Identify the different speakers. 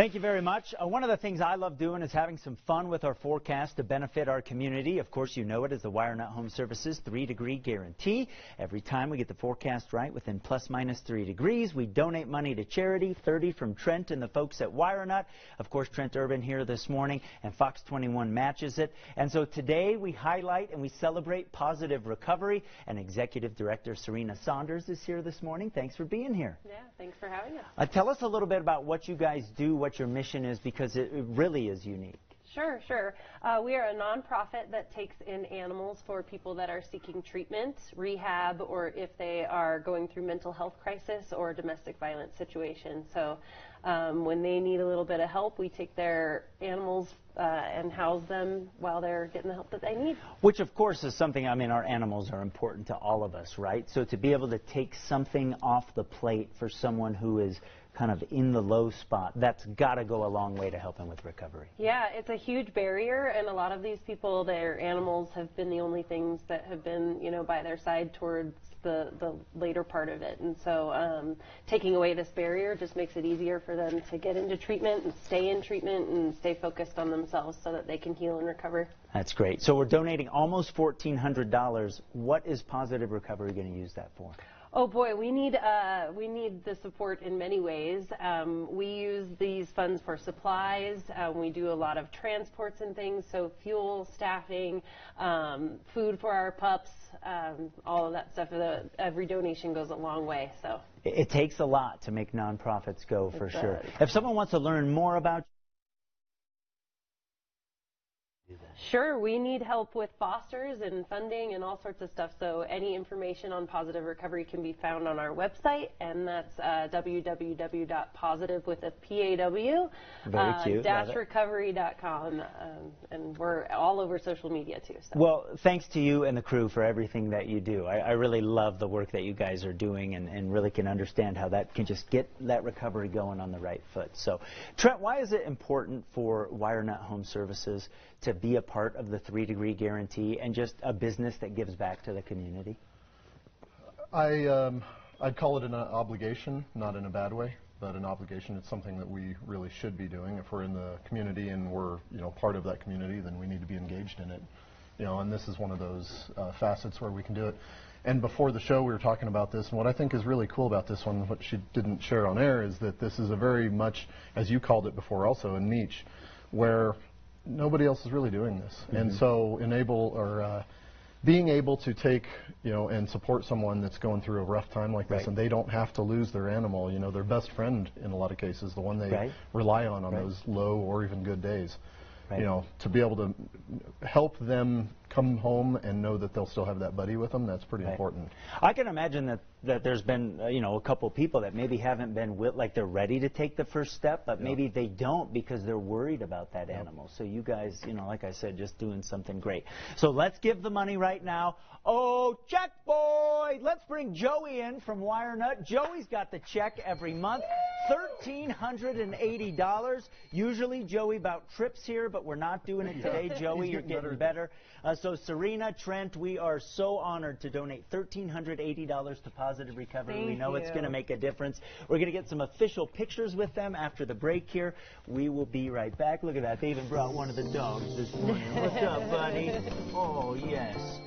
Speaker 1: Thank you very much. Uh, one of the things I love doing is having some fun with our forecast to benefit our community. Of course, you know it as the WireNut Home Services three degree guarantee. Every time we get the forecast right within plus minus three degrees, we donate money to charity, 30 from Trent and the folks at WireNut. Of course, Trent Urban here this morning, and Fox 21 matches it. And so today we highlight and we celebrate PAWsitive Recovery, and Executive Director Serena Saunders is here this morning. Thanks for being here.
Speaker 2: Yeah, thanks for having us.
Speaker 1: Uh, tell us a little bit about what you guys do, what your mission is, because it, it really is unique.
Speaker 2: Sure, sure. Uh, we are a nonprofit that takes in animals for people that are seeking treatment, rehab, or if they are going through mental health crisis or domestic violence situation. So um, when they need a little bit of help, we take their animals uh, and house them while they're getting the help that they need.
Speaker 1: Which, of course, is something, I mean, our animals are important to all of us, right? So to be able to take something off the plate for someone who is kind of in the low spot, that's got to go a long way to help helping with recovery.
Speaker 2: Yeah, it's a huge barrier, and a lot of these people, their animals have been the only things that have been, you know, by their side towards the, the later part of it. And so um, taking away this barrier just makes it easier for them to get into treatment and stay in treatment and stay focused on themselves so that they can heal and recover.
Speaker 1: That's great. So we're donating almost $1,400. What is PAWsitive Recovery going to use that for?
Speaker 2: Oh boy, we need uh, we need the support in many ways. Um, we use these funds for supplies. Um, we do a lot of transports and things, so fuel, staffing, um, food for our pups, um, all of that stuff. The, every donation goes a long way. So
Speaker 1: it, it takes a lot to make nonprofits go for sure. If someone wants to learn more about
Speaker 2: Sure, we need help with fosters and funding and all sorts of stuff. So any information on PAWsitive Recovery can be found on our website, and that's uh, www.positive with a P-A-W,
Speaker 1: uh,
Speaker 2: dash recovery.com, um, and we're all over social media too. So.
Speaker 1: Well, thanks to you and the crew for everything that you do. I, I really love the work that you guys are doing, and, and really can understand how that can just get that recovery going on the right foot. So, Trent, why is it important for WireNut Home Services to be a part of the three degree guarantee and just a business that gives back to the community?
Speaker 3: I, um, I'd call it an obligation, not in a bad way, but an obligation. It's something that we really should be doing. If we're in the community and we're you know part of that community, then we need to be engaged in it. You know, and this is one of those uh, facets where we can do it. And before the show, we were talking about this, and what I think is really cool about this one, what she didn't share on air, is that this is a very much, as you called it before, also a niche, where nobody else is really doing this. Mm -hmm. And so enable or uh, being able to take, you know, and support someone that's going through a rough time like this
Speaker 1: right.
Speaker 3: and they don't have to lose their animal, you know, their best friend in a lot of cases, the one they
Speaker 1: right.
Speaker 3: rely on on right. those low or even good days. You know, to be able to help them come home and know that they'll still have that buddy with them, that's pretty important.
Speaker 1: I can imagine that that there's been, uh, you know, a couple people that maybe haven't been with, like they're ready to take the first step, but maybe they don't because they're worried about that yep. animal. So you guys, you know, like I said, just doing something great. So let's give the money right now. Oh, check boy! Let's bring Joey in from WireNut. Joey's got the check every month. $1,380. Usually Joey about trips here, but we're not doing it today. Joey, you're getting better. Uh, so Serena, Trent, we are so honored to donate $1,380 to PAWsitive Recovery.
Speaker 2: Thank
Speaker 1: we know
Speaker 2: you.
Speaker 1: it's going to make a difference. We're going to get some official pictures with them after the break here. We will be right back. Look at that. They even brought one of the dogs this morning. What's up, buddy? Oh, yes.